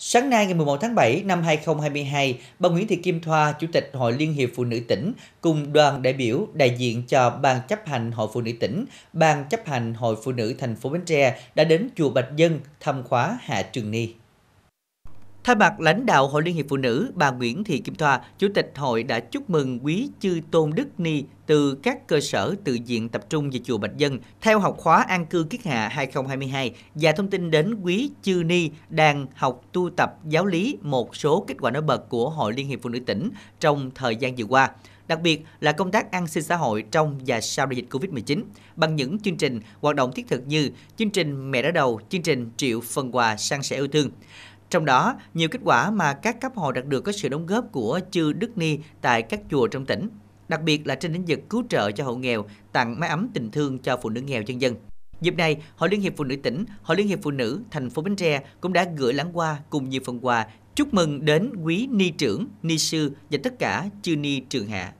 Sáng nay ngày 11 tháng 7 năm 2022, bà Nguyễn Thị Kim Thoa, Chủ tịch Hội Liên hiệp Phụ nữ tỉnh, cùng đoàn đại biểu đại diện cho Ban chấp hành Hội Phụ nữ tỉnh, Ban chấp hành Hội Phụ nữ thành phố Bến Tre đã đến chùa Bạch Dân thăm khóa Hạ Trường Ni. Thay mặt lãnh đạo Hội Liên hiệp Phụ nữ, bà Nguyễn Thị Kim Thoa, Chủ tịch hội đã chúc mừng quý chư Tôn Đức Ni từ các cơ sở tự diện tập trung về chùa Bạch Dân theo học khóa an cư kiết hạ 2022 và thông tin đến quý chư Ni đang học tu tập giáo lý một số kết quả nổi bật của Hội Liên hiệp Phụ nữ tỉnh trong thời gian vừa qua đặc biệt là công tác an sinh xã hội trong và sau đại dịch Covid-19 bằng những chương trình hoạt động thiết thực như chương trình Mẹ đỡ đầu, chương trình Triệu phần quà sang sẻ yêu thương. Trong đó, nhiều kết quả mà các cấp hội đạt được có sự đóng góp của chư Đức Ni tại các chùa trong tỉnh, đặc biệt là trên lĩnh vực cứu trợ cho hộ nghèo, tặng mái ấm tình thương cho phụ nữ nghèo dân dân. Dịp này, Hội Liên hiệp Phụ nữ tỉnh, Hội Liên hiệp Phụ nữ thành phố Bến Tre cũng đã gửi lãng hoa cùng nhiều phần quà chúc mừng đến quý ni trưởng, ni sư và tất cả chư ni trường hạ.